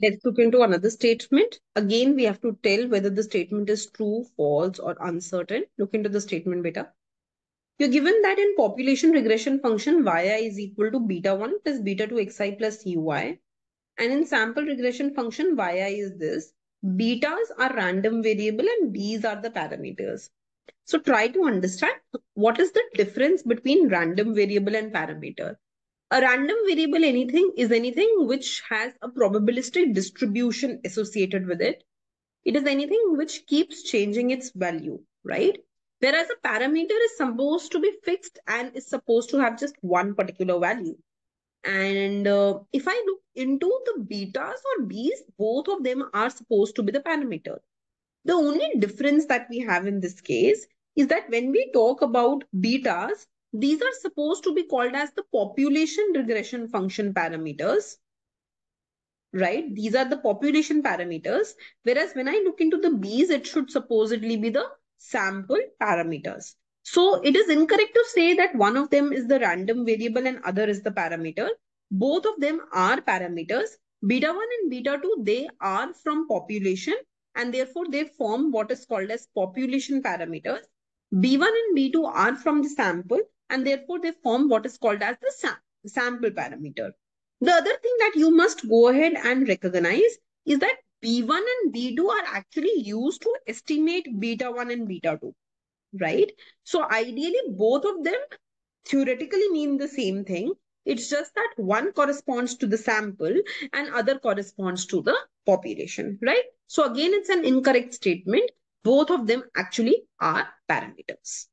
Let's look into another statement. Again, we have to tell whether the statement is true, false, or uncertain. Look into the statement beta. You're given that in population regression function, yi is equal to beta 1 plus beta 2 xi plus ui. And in sample regression function, yi is this. Betas are random variable and b's are the parameters. So try to understand what is the difference between random variable and parameter a random variable anything is anything which has a probabilistic distribution associated with it. It is anything which keeps changing its value, right? Whereas a parameter is supposed to be fixed and is supposed to have just one particular value. And uh, if I look into the betas or b's, both of them are supposed to be the parameter. The only difference that we have in this case is that when we talk about betas, these are supposed to be called as the population regression function parameters. Right? These are the population parameters. Whereas when I look into the B's, it should supposedly be the sample parameters. So it is incorrect to say that one of them is the random variable and other is the parameter. Both of them are parameters. Beta 1 and beta 2, they are from population and therefore they form what is called as population parameters. B1 and B2 are from the sample and therefore they form what is called as the sam sample parameter. The other thing that you must go ahead and recognize is that B1 and B2 are actually used to estimate beta 1 and beta 2, right? So ideally, both of them theoretically mean the same thing. It's just that one corresponds to the sample and other corresponds to the population, right? So again, it's an incorrect statement. Both of them actually are parameters.